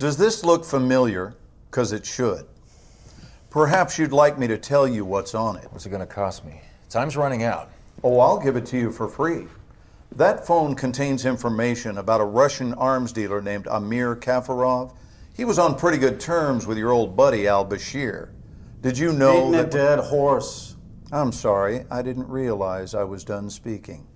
Does this look familiar? Because it should. Perhaps you'd like me to tell you what's on it. What's it going to cost me? Time's running out. Oh, I'll give it to you for free. That phone contains information about a Russian arms dealer named Amir Kafarov. He was on pretty good terms with your old buddy Al Bashir. Did you know Beating a dead horse. I'm sorry, I didn't realize I was done speaking.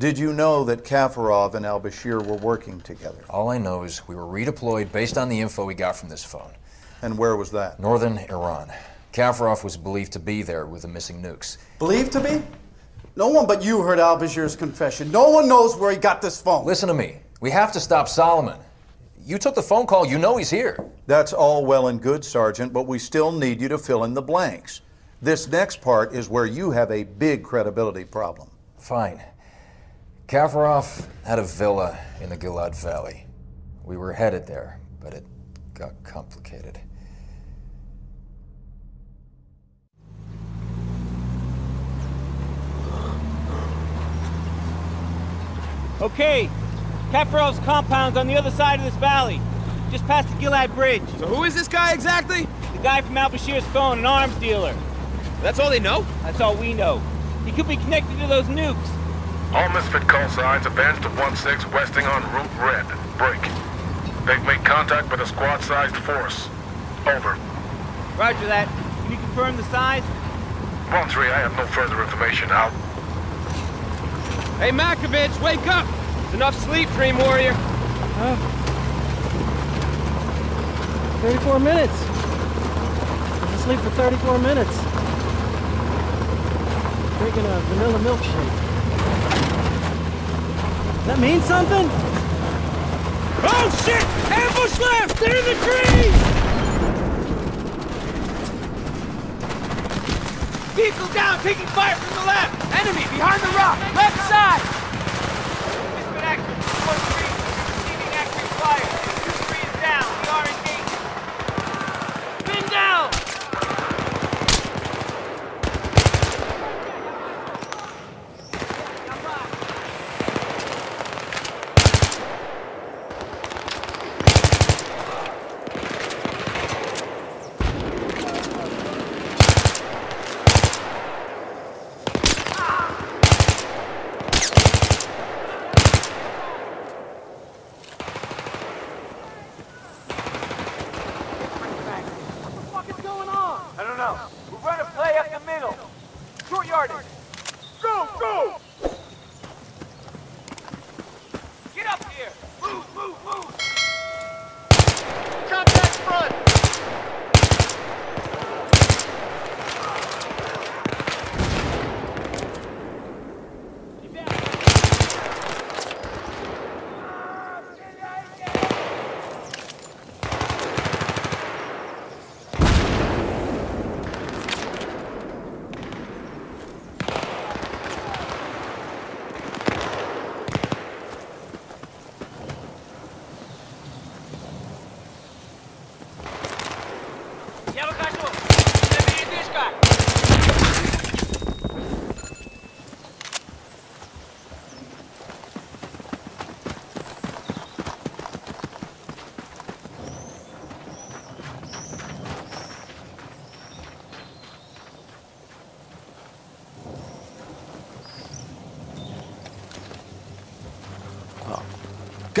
Did you know that Kafarov and Al Bashir were working together? All I know is we were redeployed based on the info we got from this phone. And where was that? Northern Iran. Kafarov was believed to be there with the missing nukes. Believed to be? No one but you heard Al Bashir's confession. No one knows where he got this phone. Listen to me. We have to stop Solomon. You took the phone call, you know he's here. That's all well and good, Sergeant, but we still need you to fill in the blanks. This next part is where you have a big credibility problem. Fine. Kafarov had a villa in the Gilad Valley. We were headed there, but it got complicated. Okay, Kafarov's compound's on the other side of this valley, just past the Gilad Bridge. So who is this guy exactly? The guy from Al Bashir's phone, an arms dealer. That's all they know? That's all we know. He could be connected to those nukes. All Misfit call signs advance to 1-6 westing on Route Red. Break. They've made contact with a squad-sized force. Over. Roger that. Can you confirm the size? 1-3, I have no further information. Out. Hey, Matkovic, wake up! It's enough sleep, Dream Warrior. 34 minutes. Been asleep for 34 minutes. Drinking a vanilla milkshake. That mean something? Oh, shit! Ambush left! They're in the trees! Vehicle down, taking fire from the left! Enemy behind the rock, left side!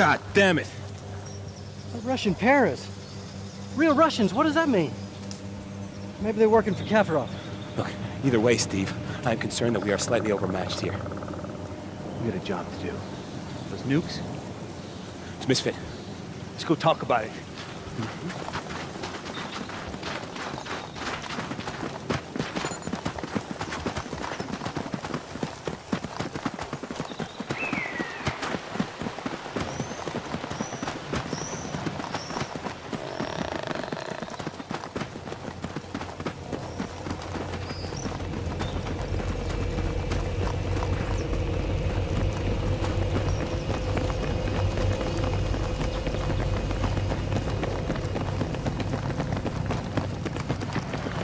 God damn it! A Russian Paris. Real Russians, what does that mean? Maybe they're working for Kafarov. Look, either way, Steve, I'm concerned that we are slightly overmatched here. We got a job to do. Those nukes, It's Misfit. let's go talk about it.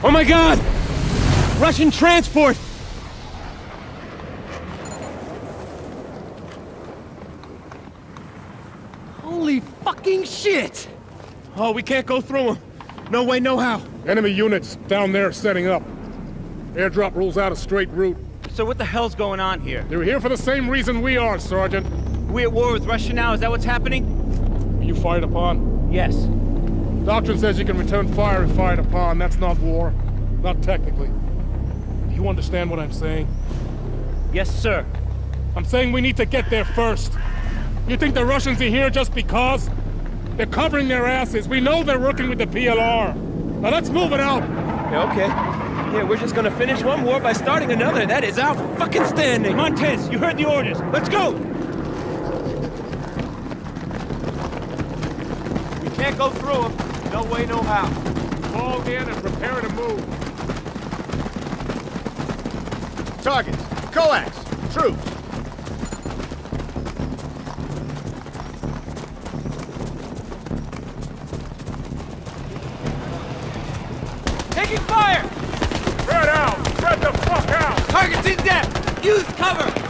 Oh my god! Russian transport! Holy Holy fucking shit! Oh, we can't go through them. No way, no how. Enemy units down there setting up. Airdrop rules out a straight route. So what the hell's going on here? They're here for the same reason we are, Sergeant. We at war with Russia now? Is that what's happening? Are you fired upon? Yes. Doctrine says you can return fire if fired upon. That's not war. Not technically. Do you understand what I'm saying? Yes, sir. I'm saying we need to get there first. You think the Russians are here just because? They're covering their asses. We know they're working with the PLR. Now let's move it out. Yeah, okay. Yeah, we're just gonna finish one war by starting another. That is our fucking standing. Montes, you heard the orders. Let's go! We can't go through them. No way, no how. Fall in and prepare to move. Targets, coax, troops. Taking fire! Spread out! Spread the fuck out! Target's in depth! Use cover!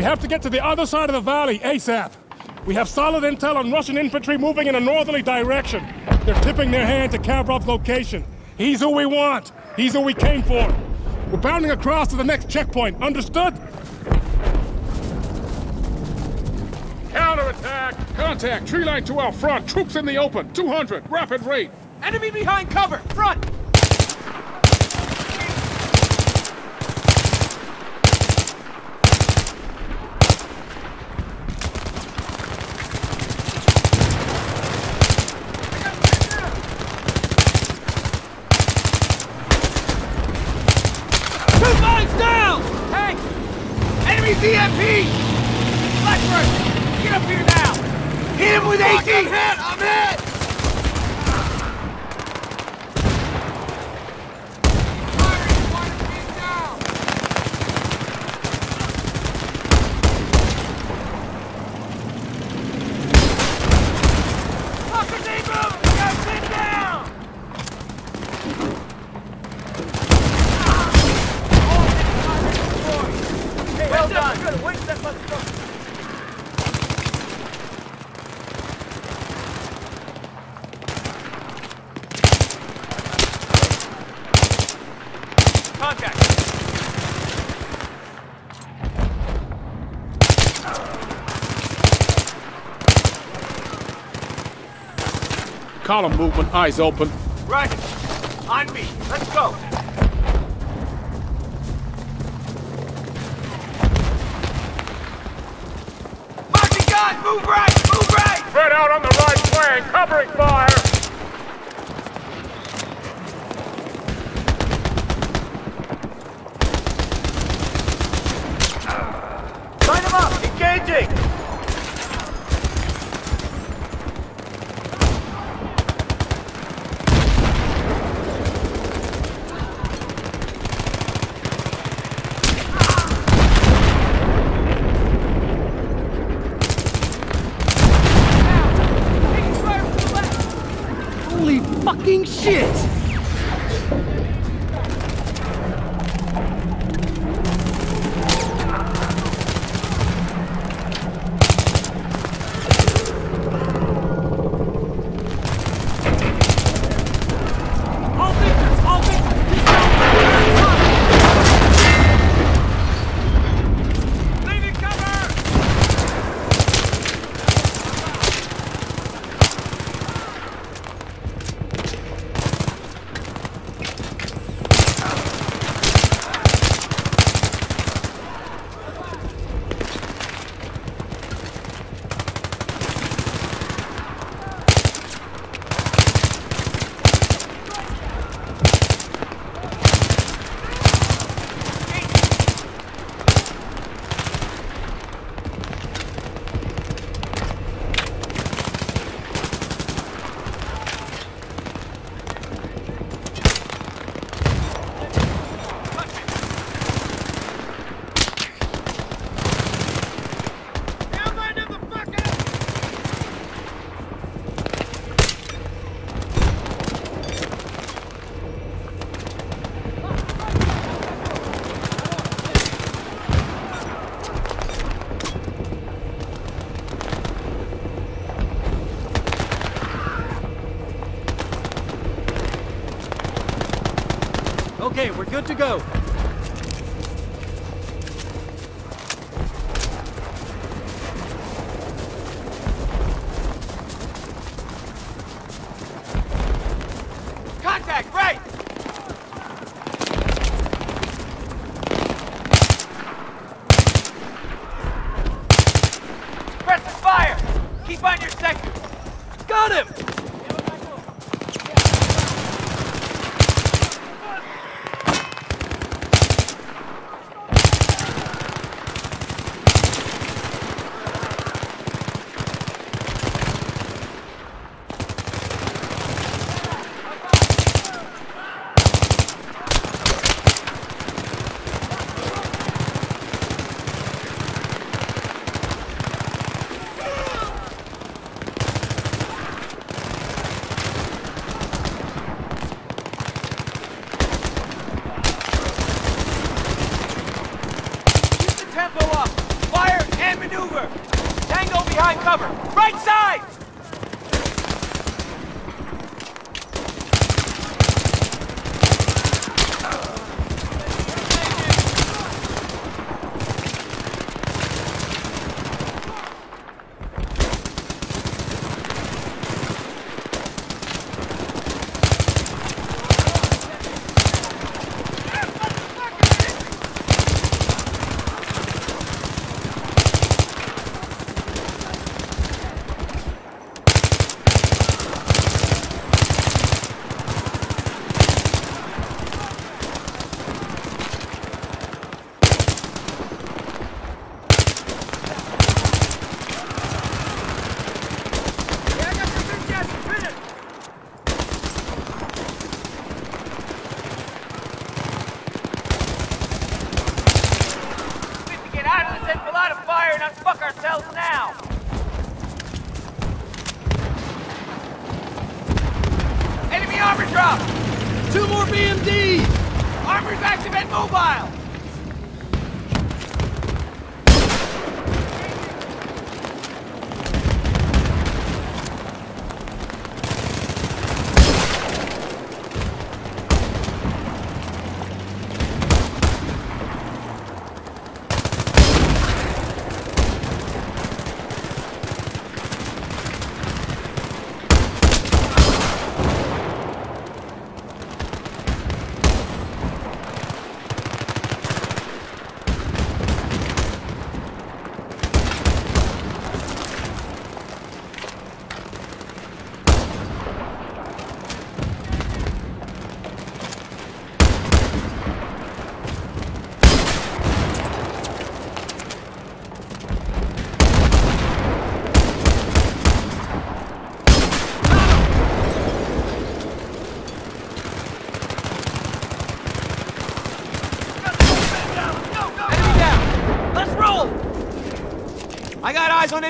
We have to get to the other side of the valley ASAP. We have solid intel on Russian infantry moving in a northerly direction. They're tipping their hand to Kafarov's location. He's who we want. He's who we came for. We're bounding across to the next checkpoint. Understood? Counterattack! Contact! Tree line to our front. Troops in the open. 200. Rapid rate. Enemy behind cover! Front! Two lines down! Hey! Enemy DMP! Blackburn, get up here now! Hit him with AT! I'm hit! I'm hit! Fuckers ain't moving! We got pinned down! Well done! Wait that motherfucker! Column movement, eyes open. Right. On me. Let's go. Marching gun! Move right! Move right! Spread out on the right flank, covering fire! Line them up! Engaging! Holy fucking shit! All victors! All victors! Leaving cover! Okay, we're good to go. Contact! Right! Press fire! Keep on your sector! Got him! Keep the tempo up! Fire and maneuver! Tango behind cover! Right side! Yeah, I got your big jets! Finish! We have to get out of this enfilade fire and unfuck ourselves now! Enemy armor drop! Two more BMDs! Armor's active and mobile!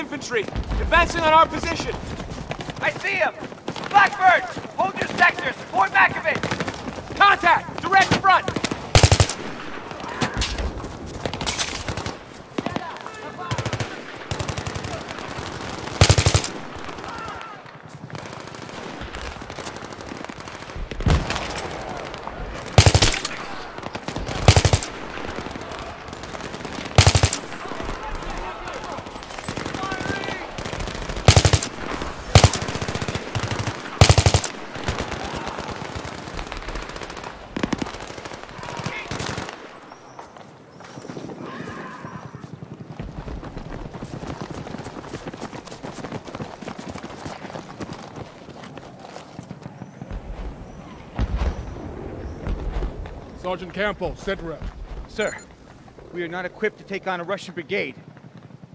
Infantry. Advancing on our position. I see him! Blackburn! Hold your sector! Support Matkovic! Contact! Direct front! Sergeant Campo, sitrep. Sir, we are not equipped to take on a Russian brigade.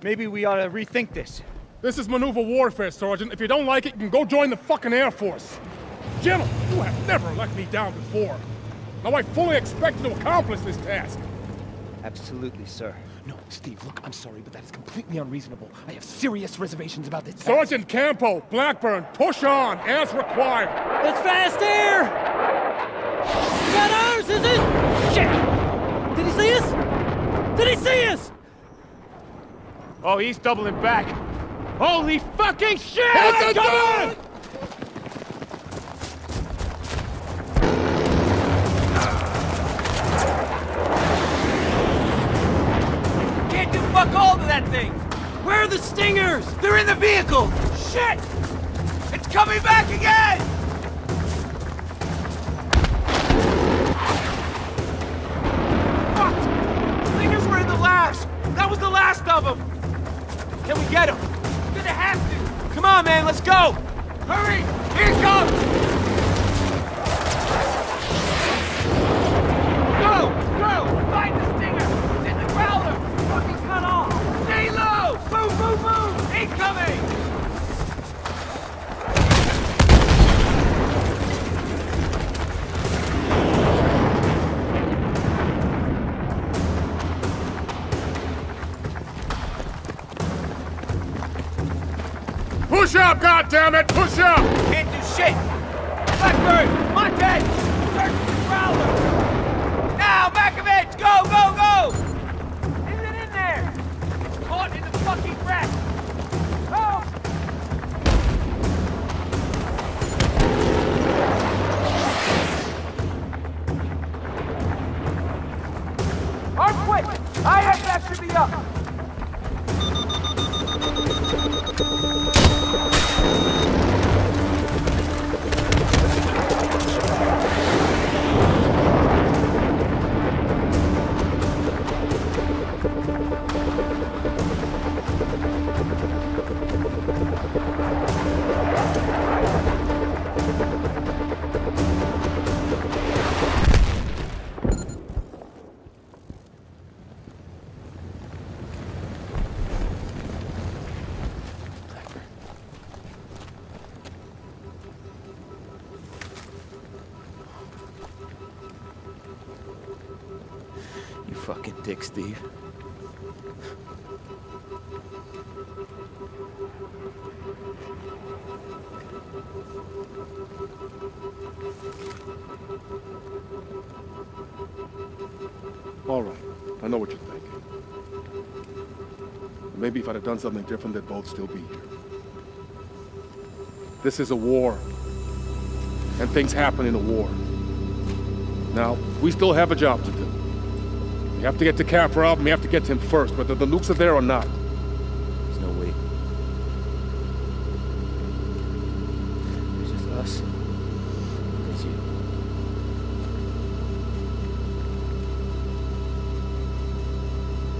Maybe we ought to rethink this. This is maneuver warfare, Sergeant. If you don't like it, you can go join the fucking Air Force. Gentlemen, you have never let me down before. Now I fully expect you to accomplish this task. Absolutely, sir. No, Steve, look, I'm sorry, but that is completely unreasonable. I have serious reservations about this. task. Sergeant Campo, Blackburn, push on as required. It's fast air! Is that ours, is it? Shit! Did he see us? Did he see us? Oh, he's doubling back. Holy fucking shit! Hit the gun! Can't do fuck all to that thing! Where are the stingers? They're in the vehicle! Shit! It's coming back again! That was the last of them! Can we get them? Gonna have to! Come on, man, let's go! Hurry! Here comes! Up, goddammit! Push up! Can't do shit! Blackburn! Montes! Search the growler! Now, Matkovic! Go, go, go! Is it in there? It's caught in the fucking wreck! Help! Arm quick! ISF should be up! Dick, Steve. All right. I know what you're thinking. Maybe if I'd have done something different, they'd both still be here. This is a war. And things happen in a war. Now, we still have a job to do. We have to get to Kafarov, and we have to get to him first, whether the nukes are there or not. There's no way. It's just us. It's you.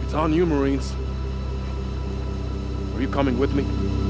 It's on you, Marines. Are you coming with me?